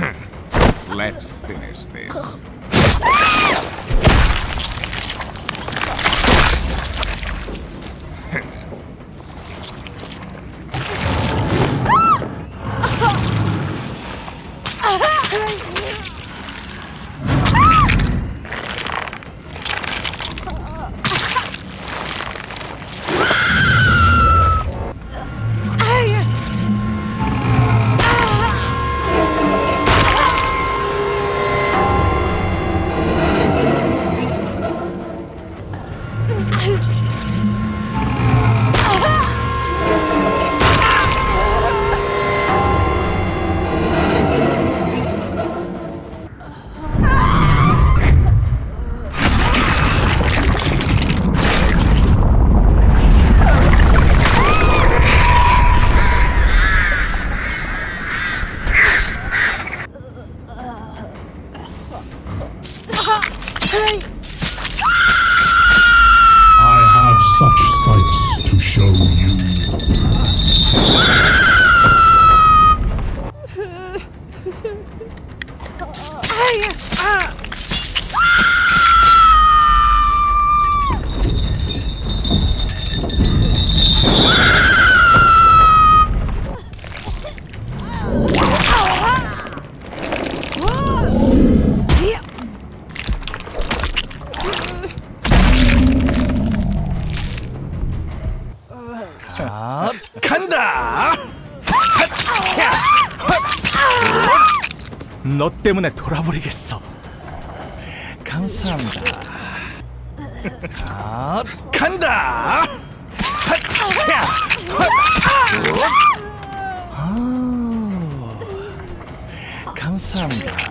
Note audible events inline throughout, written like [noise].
Hmm. Let's finish this. 간다! 너 때문에 돌아버리겠어. 감사합니다. 아, 간다! 아, 감사합니다.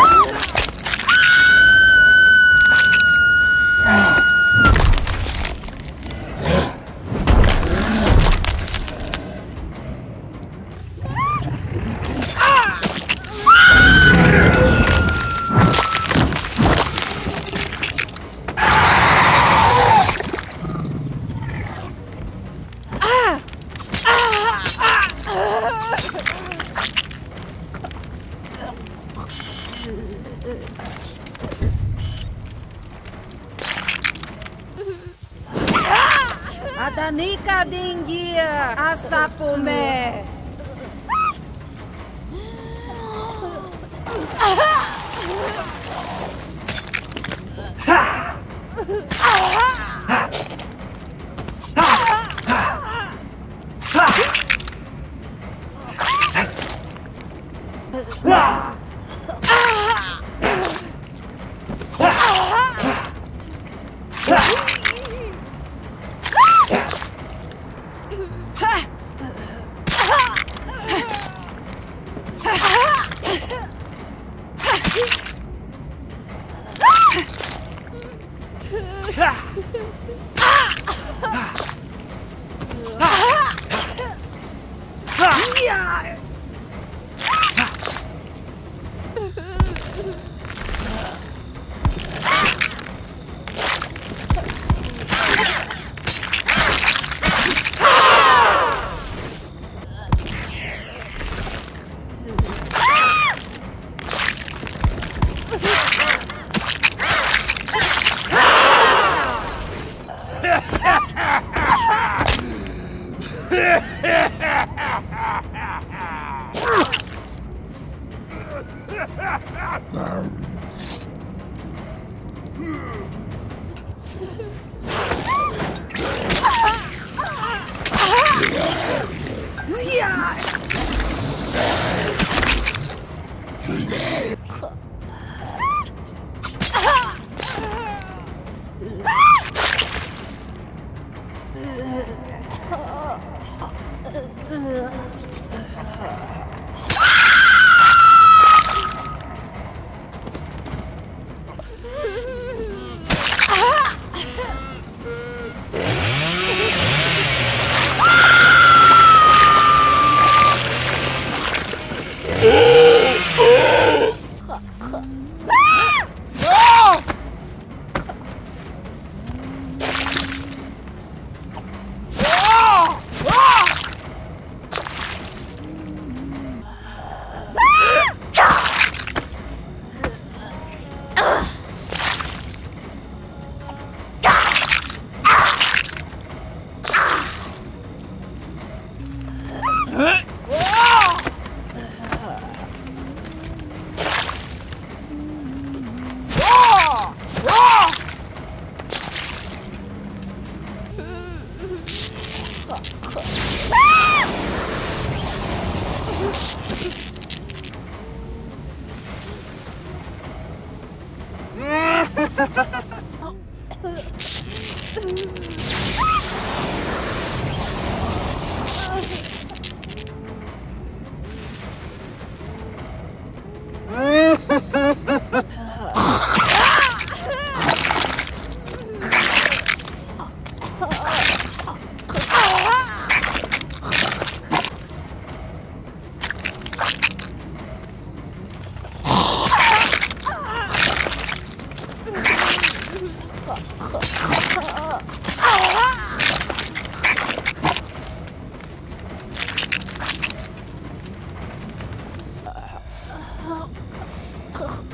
Danica Denguia, a Sapumé. Ah! ah! [laughs] Yeah! [laughs] no. Ha ha ha! あっ。